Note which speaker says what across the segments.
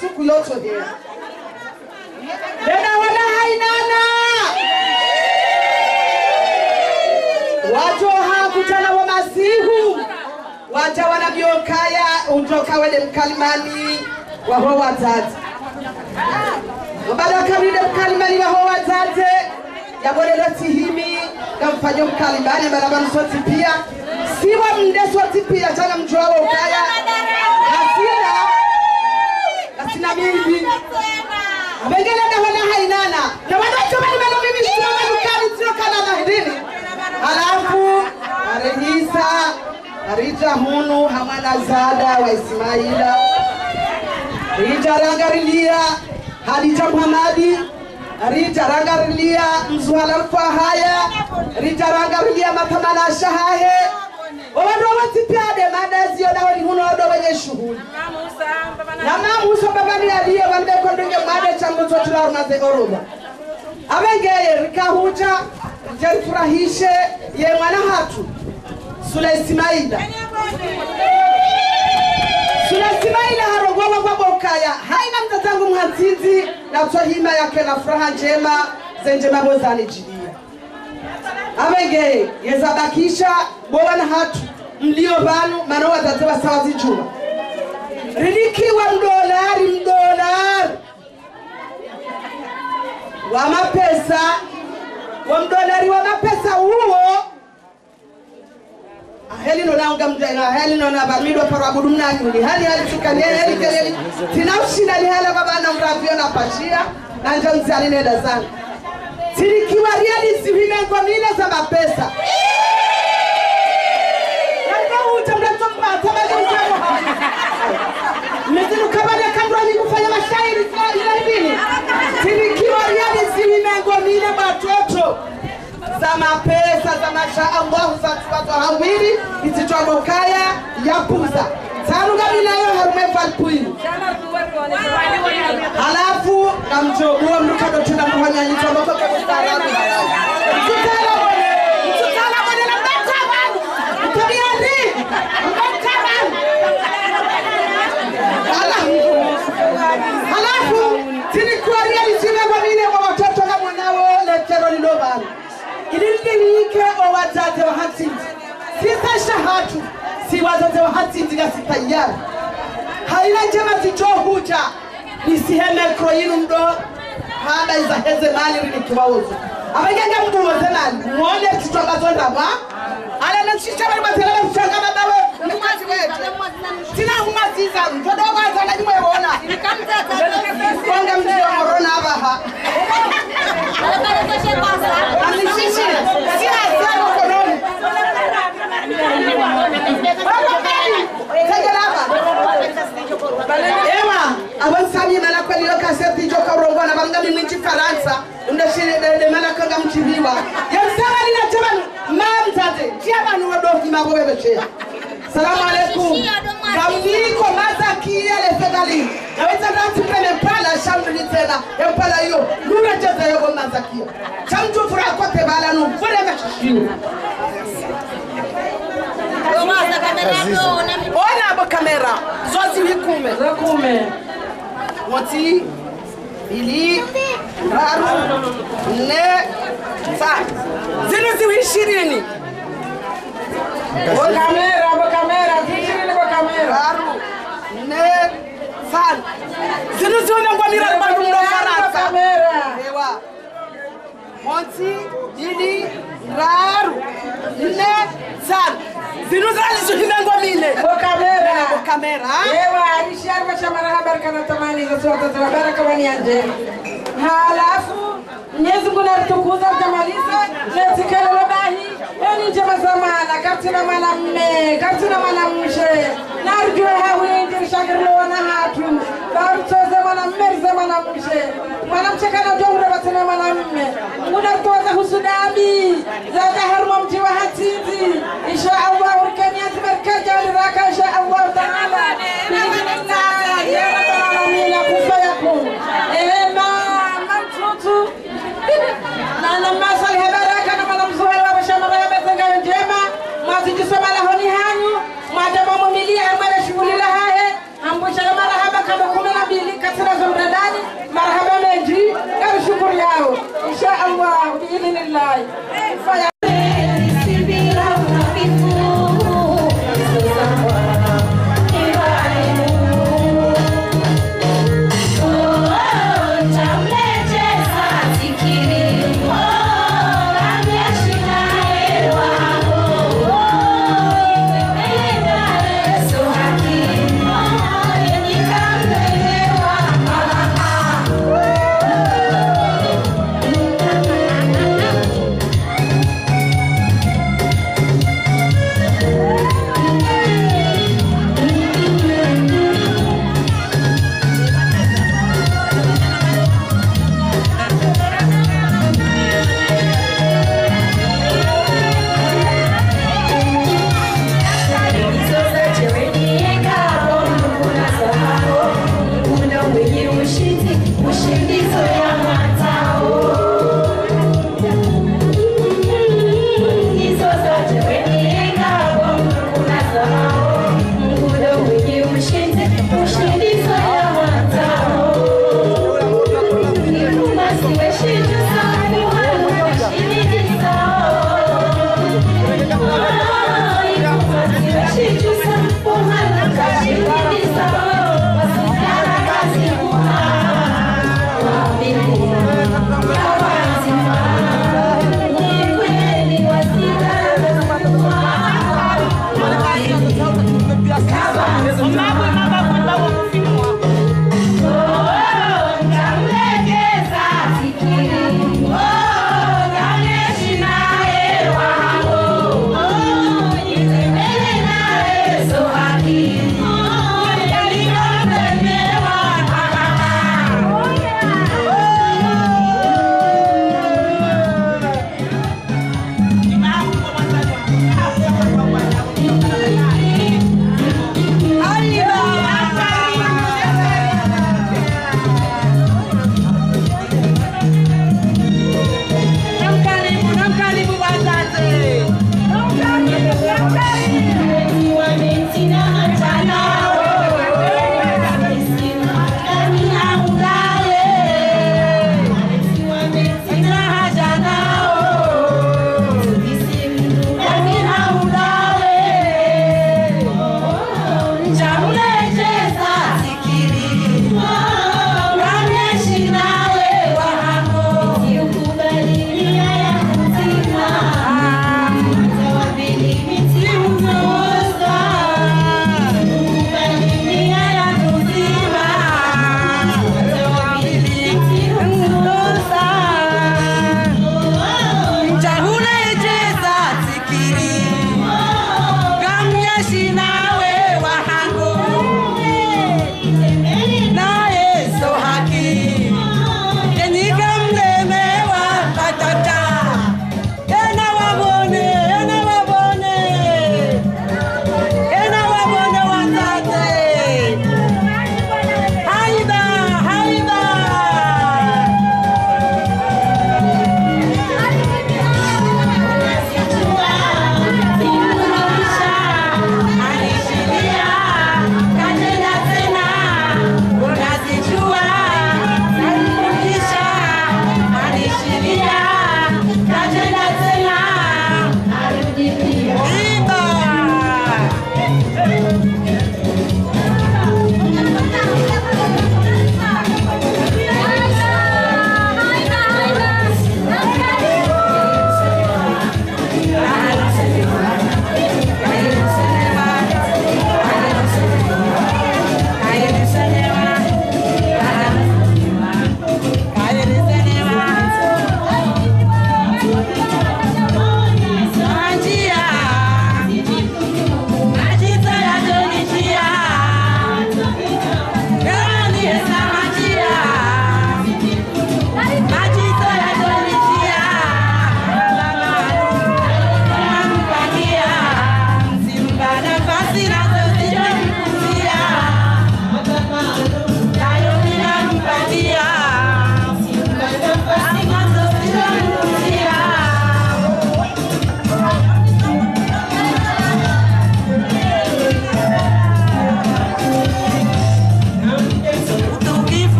Speaker 1: suku yoto hela lena wala hainana. Wajo hakutana wa masihu. Waja wanavyokaya undoka wele mkalimani waho watate wabadakaride mkalimani waho watate yabolelo tihimi kamfanyo mkalimani malabarusoti pia siwa mndesoti pia chana mjuawo ukaya hasina mingi abengele dahona hainana na wanachomani bali mimi simama dukani sio kana mahidini alafu arehisa arija hunu hamana zada wa ismaila. Rija rangarilia hadija muhamadi rija rangarilia mzuhala mfahaya rija rangarilia mathamana hahe owandu wawatipyade madazio dawoni huno odo wenye shughuli. Na mamuso babani aliye wanbekondenge made chambuzo tilarumaze oruba abengeye rikahuja jerifurahishe ye mwana hatu sule simaida sule simaida harogwawa kwa bokaya. Haina mtatangu mhanzizi na twahima yake na furaha njema zenje mabozani jilia yezabakisha bowana hatu. Mlio banu mano sawa zijuma rilikiwa mdolari mdolari wa mapesa. Wa mdolari wa mapesa huo. Helino naunga mjana helino na bamido para budum na hali hali tukanye hali kelele tinaushina ni hala baba na mravio na pashia. Na njonzi alinenda sana zivime kwa mile za mapesa. Nakahuta mdato mbata bali mtamo Mezinu kabale kamrani kufanya mashairi batoto za mapesa za masha za yapuza saruga minayo harume valpuini halafu namjogua mlukado tuna muhanyanyitwa mokoko mustaarabu mtutala bone mtutala bone na mtaban mtabiani mtaban halafu tilikuaria lisime bwanine wa watoto na mwanao letero hayla jama sito huuta ɗi sihemel kroyinum ɗo haɗa isa hese malirini kibawosu abake ngam ɗuwo senan mone titoka sondama alana sicaɓaɗuma selala sokana ɗawe tina huma sisan to ɗoga sanaƴumoe wona. Ko ngam ɗiɗomoronaɓa ha. Ani sisi siasa ewa abonsami mana kweli lokaseti joka urongwana bangami mwinchi faransa undashirede mana kanga mchiviwa yamsama lina jamani mamtate tia wadofi mabo salamu alaikum. Lefegali naweza ndanti pele mpala shamduli tena. Empala hiyo lurejeza yogo mazakia chamtu kote bala nu fure mechishiu ona abo kamera. Zozi wikume
Speaker 2: Zakume.
Speaker 1: moti ili raru nne tano zinu ziwi ishirini.
Speaker 2: Kwa kamera, kwa kamera, zishirili kwa kamera.
Speaker 1: raru nne tano. Zinu ziunengwamira bandu mno
Speaker 2: Kwa
Speaker 1: faransa
Speaker 2: kamera.
Speaker 1: ewa. Moti ili raru nne tano zinu zalizihimengwamine
Speaker 2: Kwa kamera. Ewa, ishari wa shamara habari kana tamani za suwata za baraka wani anje. Halafu Mwenyezi Mungu alitukuza tukamaliza na tikalo bahi. Yani njema zamana katina mwanamme, katina mwanamshe. Narjue hawi shagirlo wana hatun baru toze mana merze mana mje mana mchekana batene mana mme muna husudabi zata harma mji wa hatiti insha Allah urkaniya tibarkaja uliraka insha Allah ta'ala biiznillah ya rabbal alamin kufa yakun ehe ma mamtutu na na masal
Speaker 3: hebaraka na mana wa bashama ya bezenga njema mazijisema lahoni hanyu madama mumilia mara shughuli Mchana marahaba kama kumi na
Speaker 4: mbili katika Zuhradani.
Speaker 3: Marahaba meji
Speaker 4: na mshukuru yao insha Allah biidhnillahi.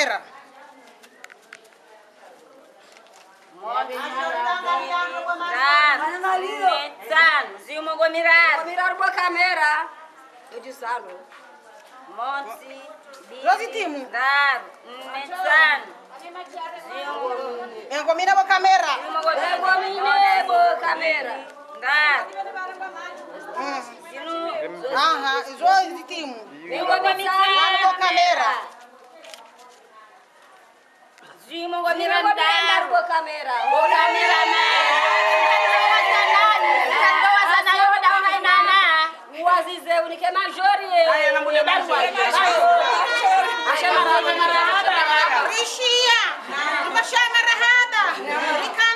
Speaker 4: Ferreira. Zilma Gomirado. Gomirado
Speaker 3: com a
Speaker 4: camera Eu disse alô.
Speaker 3: Monte. Rositimo. Dar. Metzano.
Speaker 4: Engomina com a câmera.
Speaker 3: Engomina
Speaker 4: com
Speaker 3: a camera Dar.
Speaker 4: Aham. Rositimo.
Speaker 3: Engomina com
Speaker 4: a camera श्रीमोग निरंतर वो camera वो camera Uazize unike majori. Haya na mule majori Ashama rahaba
Speaker 3: Rishia Ashama rahaba Rika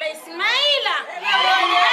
Speaker 3: shule Ismaila.